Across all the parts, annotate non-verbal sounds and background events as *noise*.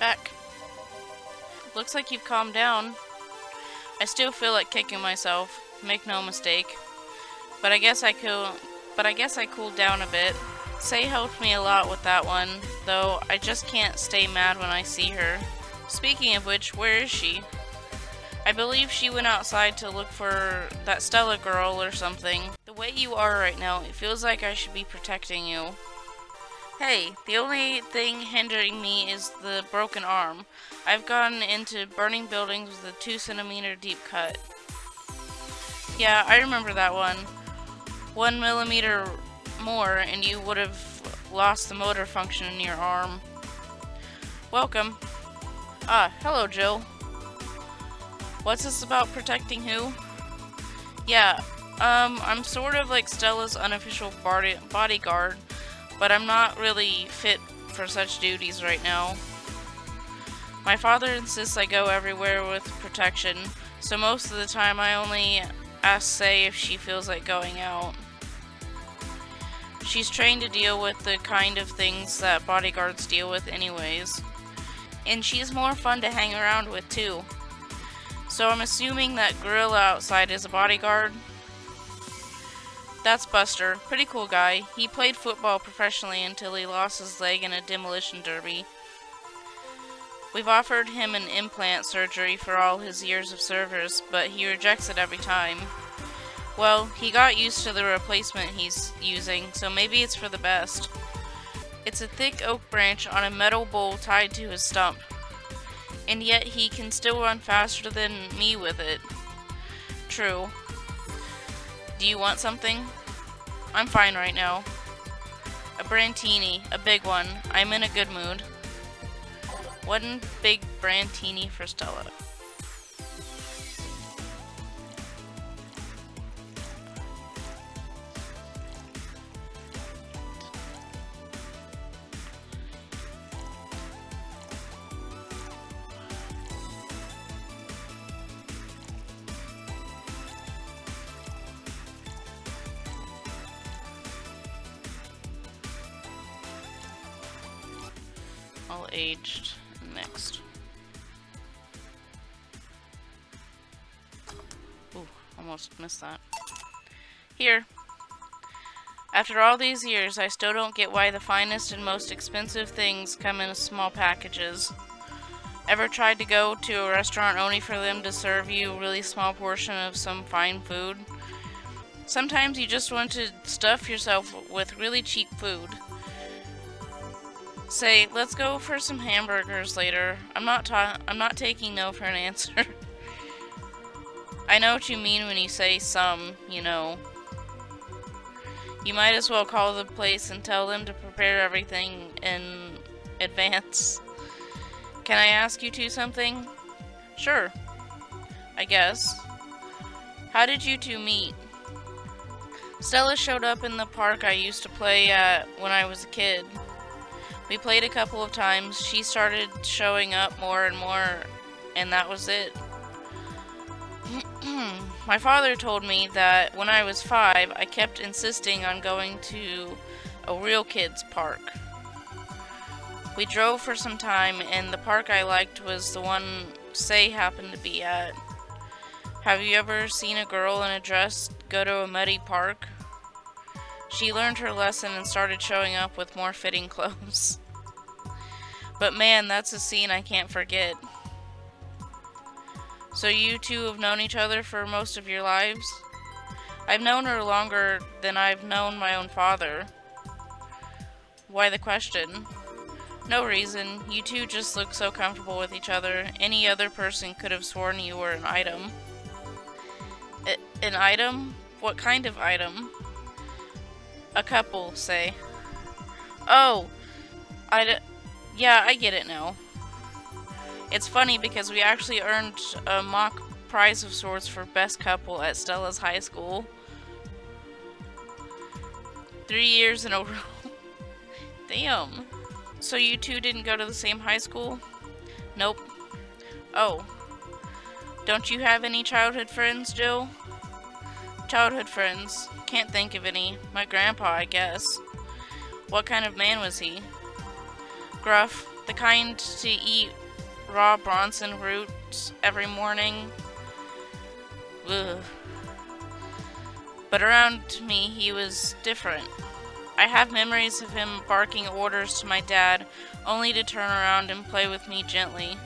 back. Looks like you've calmed down. I still feel like kicking myself, make no mistake. But I guess I cool but I guess I cooled down a bit. Sei helped me a lot with that one, though I just can't stay mad when I see her. Speaking of which, where is she? I believe she went outside to look for that Stella girl or something. The way you are right now, it feels like I should be protecting you. Hey, the only thing hindering me is the broken arm. I've gotten into burning buildings with a 2 centimeter deep cut. Yeah, I remember that one. One millimeter more and you would have lost the motor function in your arm. Welcome. Ah, hello Jill. What's this about protecting who? Yeah, um, I'm sort of like Stella's unofficial body bodyguard, but I'm not really fit for such duties right now. My father insists I go everywhere with protection, so most of the time I only ask Sei if she feels like going out. She's trained to deal with the kind of things that bodyguards deal with anyways. And she's more fun to hang around with too. So I'm assuming that gorilla outside is a bodyguard. That's Buster. Pretty cool guy. He played football professionally until he lost his leg in a demolition derby. We've offered him an implant surgery for all his years of service, but he rejects it every time. Well, he got used to the replacement he's using, so maybe it's for the best. It's a thick oak branch on a metal bowl tied to his stump. And yet he can still run faster than me with it. True. Do you want something? I'm fine right now. A Brandtini, a big one. I'm in a good mood. One big Brandtini for Stella. All aged and mixed. Ooh, almost missed that. Here. After all these years, I still don't get why the finest and most expensive things come in small packages. Ever tried to go to a restaurant only for them to serve you a really small portion of some fine food? Sometimes you just want to stuff yourself with really cheap food. Sei, let's go for some hamburgers later. I'm not ta I'm not taking no for an answer. *laughs* I know what you mean when you say some, you know. You might as well call the place and tell them to prepare everything in advance. Can I ask you two something? Sure. I guess. How did you two meet? Stella showed up in the park I used to play at when I was a kid. We played a couple of times. She started showing up more and more, and that was it. *clears throat* My father told me that when I was five, I kept insisting on going to a real kids park. We drove for some time, and the park I liked was the one Sei happened to be at. Have you ever seen a girl in a dress go to a muddy park? She learned her lesson and started showing up with more fitting clothes. But man, that's a scene I can't forget. So you two have known each other for most of your lives? I've known her longer than I've known my own father. Why the question? No reason. You two just look so comfortable with each other. Any other person could have sworn you were an item. An item? What kind of item? A couple, Sei. Oh! I d yeah, I get it now. It's funny because we actually earned a mock prize of sorts for best couple at Stella's high school. Three years in a *laughs* row. Damn. So you two didn't go to the same high school? Nope. Oh. Don't you have any childhood friends, Jill? Childhood friends. Can't think of any. My grandpa, I guess. What kind of man was he? Gruff. The kind to eat raw Bronson roots every morning. Ugh. But around me, he was different. I have memories of him barking orders to my dad, only to turn around and play with me gently.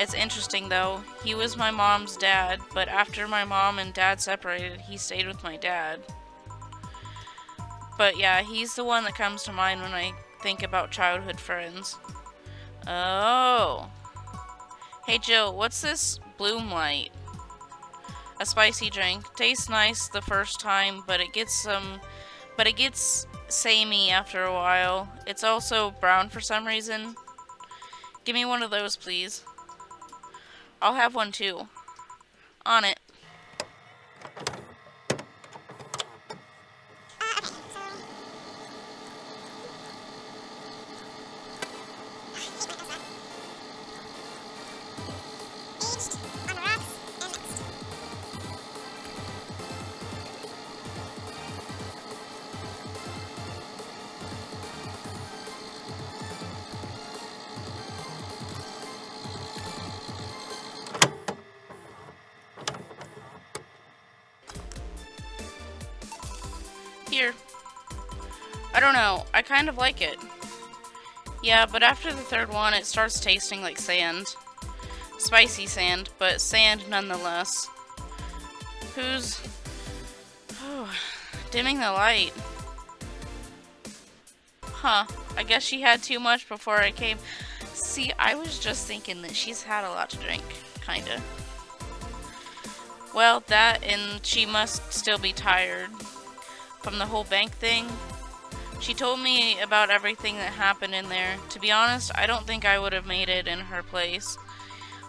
It's interesting though, he was my mom's dad, but after my mom and dad separated, he stayed with my dad. But yeah, he's the one that comes to mind when I think about childhood friends. Oh. Hey Jill, what's this bloom light? A spicy drink. Tastes nice the first time, but it gets some but it gets samey after a while. It's also brown for some reason. Give me one of those, please. I'll have one too. On it. Don't know. I kind of like it. Yeah, but after the third one, it starts tasting like sand. Spicy sand, but sand nonetheless. Who's... Oh, dimming the light. Huh. I guess she had too much before I came. See, I was just thinking that she's had a lot to drink. Kinda. Well, that and she must still be tired from the whole bank thing. She told me about everything that happened in there. To be honest, I don't think I would have made it in her place.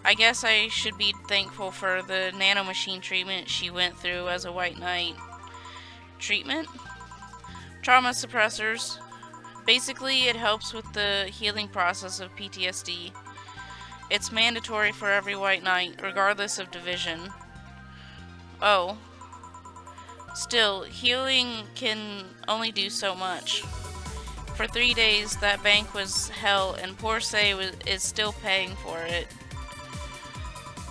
I guess I should be thankful for the nanomachine treatment she went through as a white knight. Treatment? Trauma suppressors. Basically, it helps with the healing process of PTSD. It's mandatory for every white knight, regardless of division. Oh, Still, healing can only do so much. For three days, that bank was hell, and poor Sei was, is still paying for it.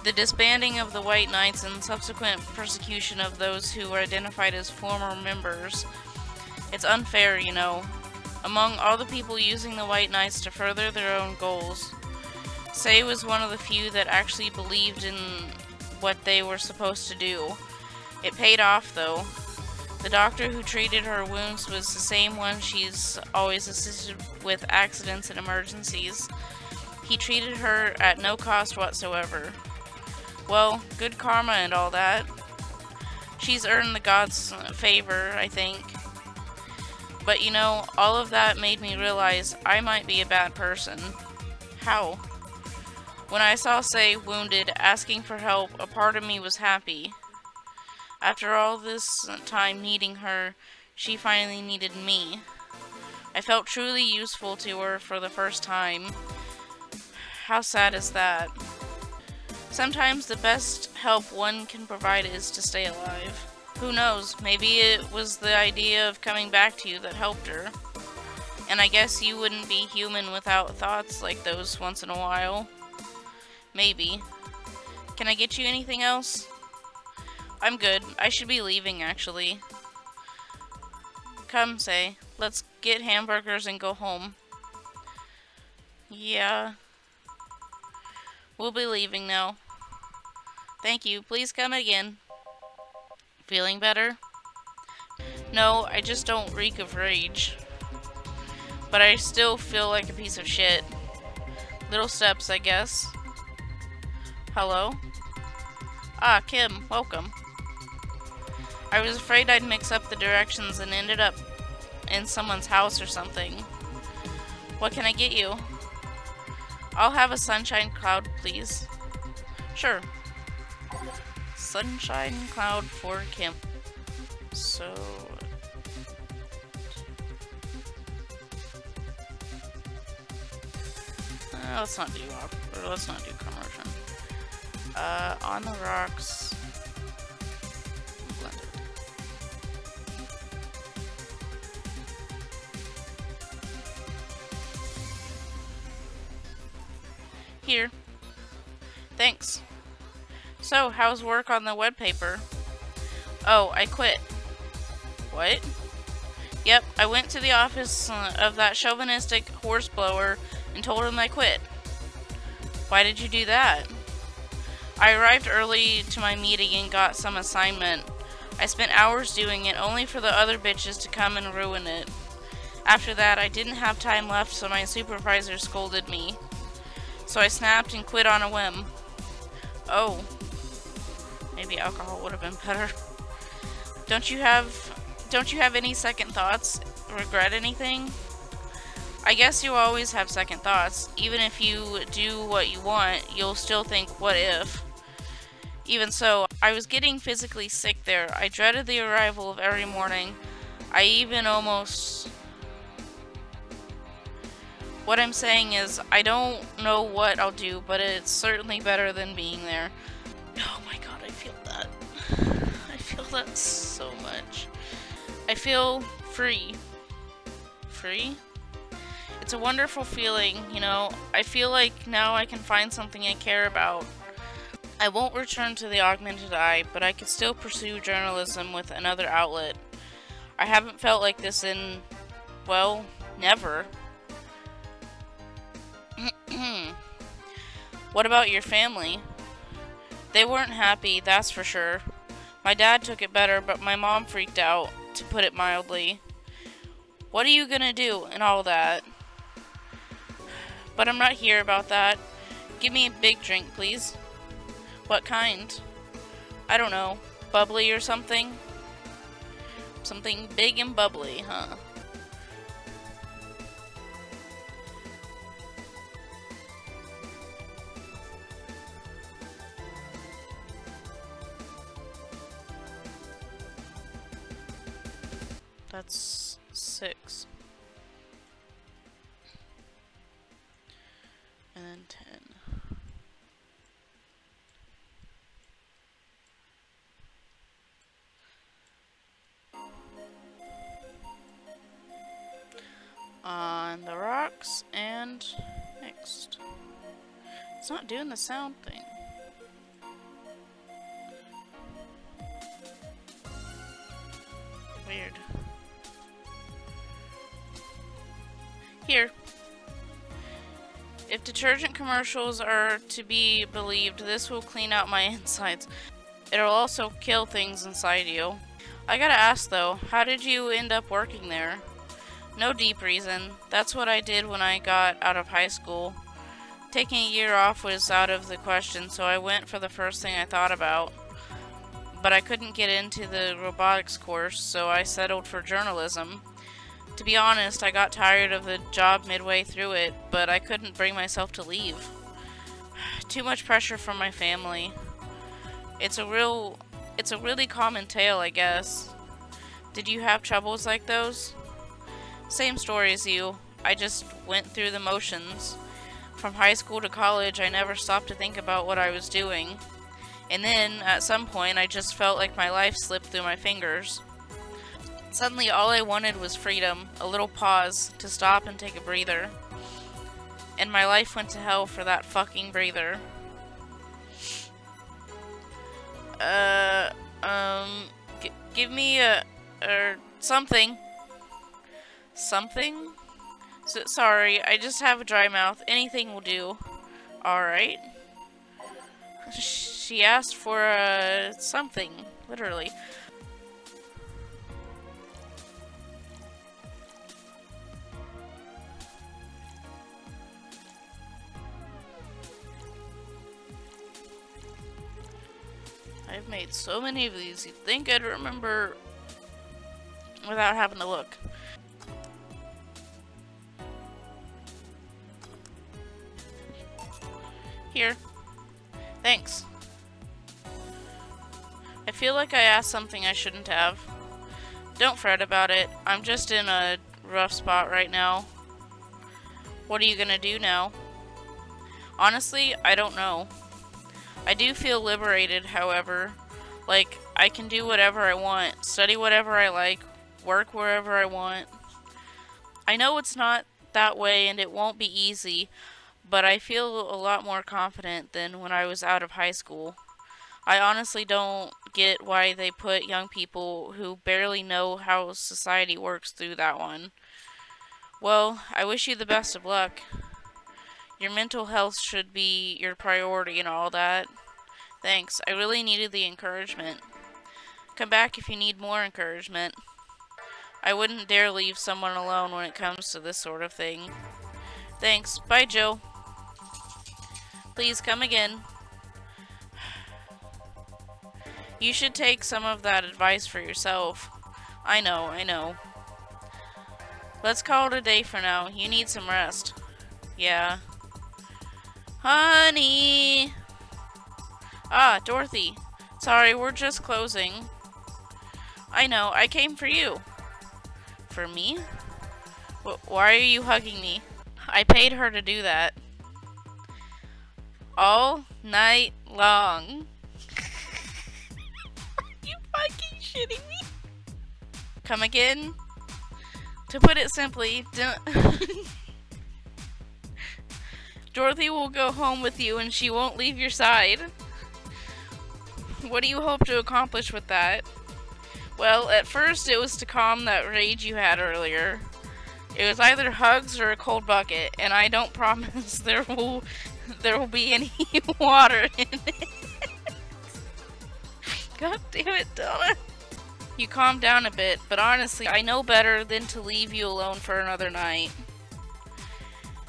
The disbanding of the White Knights and subsequent persecution of those who were identified as former members. It's unfair, you know. Among all the people using the White Knights to further their own goals, Sei was one of the few that actually believed in what they were supposed to do. It paid off, though. The doctor who treated her wounds was the same one she's always assisted with accidents and emergencies. He treated her at no cost whatsoever. Well, good karma and all that. She's earned the god's favor, I think. But you know, all of that made me realize I might be a bad person. How? When I saw Sei wounded, asking for help, a part of me was happy. After all this time needing her, she finally needed me. I felt truly useful to her for the first time. How sad is that? Sometimes the best help one can provide is to stay alive. Who knows, maybe it was the idea of coming back to you that helped her. And I guess you wouldn't be human without thoughts like those once in a while. Maybe. Can I get you anything else? I'm good. I should be leaving, actually. Come, Sei. Let's get hamburgers and go home. Yeah. We'll be leaving now. Thank you. Please come again. Feeling better? No, I just don't reek of rage. But I still feel like a piece of shit. Little steps, I guess. Hello? Ah, Kim, welcome. I was afraid I'd mix up the directions and ended up in someone's house or something. What can I get you? I'll have a sunshine cloud, please. Sure. Sunshine cloud for Kim. So... Uh, let's not do let's not do conversion. Uh, on the rocks. Here. Thanks. So, how's work on the web paper? Oh, I quit. What? Yep, I went to the office uh, of that chauvinistic horseblower and told him I quit. Why did you do that? I arrived early to my meeting and got some assignment. I spent hours doing it only for the other bitches to come and ruin it. After that, I didn't have time left, so my supervisor scolded me. So I snapped and quit on a whim. Oh. Maybe alcohol would have been better. Don't you have don't you have any second thoughts? Regret anything? I guess you always have second thoughts. Even if you do what you want, you'll still think, what if? Even so, I was getting physically sick there. I dreaded the arrival of every morning. I even almost... What I'm saying is, I don't know what I'll do, but it's certainly better than being there. Oh my god, I feel that. I feel that so much. I feel free. Free? It's a wonderful feeling, you know. I feel like now I can find something I care about. I won't return to the augmented eye, but I could still pursue journalism with another outlet. I haven't felt like this in, well, never. *clears throat* what about your family? They weren't happy, that's for sure. My dad took it better, but my mom freaked out, to put it mildly. What are you gonna do and all that? But I'm not here about that. Give me a big drink, please. What kind? I don't know. Bubbly or something? Something big and bubbly, huh? That's six. And then ten. on the rocks and next. It's not doing the sound thing. Here. If detergent commercials are to be believed, this will clean out my *laughs* insides. It'll also kill things inside you. I gotta ask though, how did you end up working there? No deep reason. That's what I did when I got out of high school. Taking a year off was out of the question, so I went for the first thing I thought about. But I couldn't get into the robotics course, so I settled for journalism. To be honest, I got tired of the job midway through it, but I couldn't bring myself to leave. *sighs* Too much pressure from my family. It's a real it's a really common tale, I guess. Did you have troubles like those? Same story as you. I just went through the motions. From high school to college, I never stopped to think about what I was doing. And then, at some point, I just felt like my life slipped through my fingers. Suddenly, all I wanted was freedom, a little pause, to stop and take a breather. And my life went to hell for that fucking breather. Uh, um, give me a, or something. Something? So, sorry, I just have a dry mouth. Anything will do. Alright. She asked for uh, something, literally. Made so many of these, you'd think I'd remember without having to look. Here. Thanks. I feel like I asked something I shouldn't have. Don't fret about it. I'm just in a rough spot right now. What are you gonna do now? Honestly, I don't know. I do feel liberated, however. Like, I can do whatever I want, study whatever I like, work wherever I want. I know it's not that way and it won't be easy, but I feel a lot more confident than when I was out of high school. I honestly don't get why they put young people who barely know how society works through that one. Well, I wish you the best of luck. Your mental health should be your priority and all that. Thanks, I really needed the encouragement. Come back if you need more encouragement. I wouldn't dare leave someone alone when it comes to this sort of thing. Thanks. Bye, Joe. Please come again. You should take some of that advice for yourself. I know, I know. Let's call it a day for now. You need some rest. Yeah. Honey! Ah, Dorothy. Sorry, we're just closing. I know, I came for you. For me? W why are you hugging me? I paid her to do that. All night long. *laughs* you fucking shitting me? Come again? To put it simply, *laughs* Dorothy will go home with you and she won't leave your side. What do you hope to accomplish with that? Well, at first it was to calm that rage you had earlier. It was either hugs or a cold bucket, and I don't *laughs* promise there will there will be any *laughs* water in it. God damn it, Dana. You calmed down a bit, but honestly, I know better than to leave you alone for another night.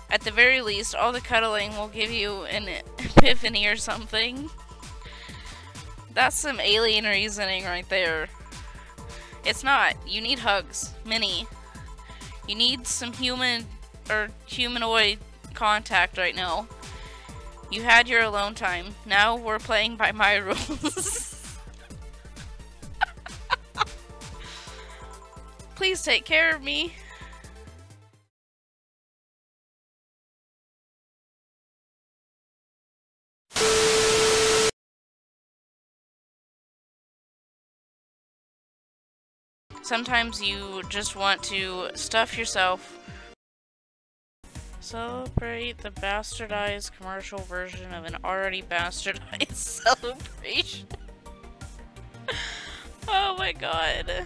At the very least, all the cuddling will give you an *laughs* epiphany or something. That's some alien reasoning right there. It's not. You need hugs. Many. You need some human or humanoid contact right now. You had your alone time. Now we're playing by my *laughs* rules. *laughs* Please take care of me. Sometimes you just want to stuff yourself. Celebrate the bastardized commercial version of an already bastardized *laughs* celebration. oh my god.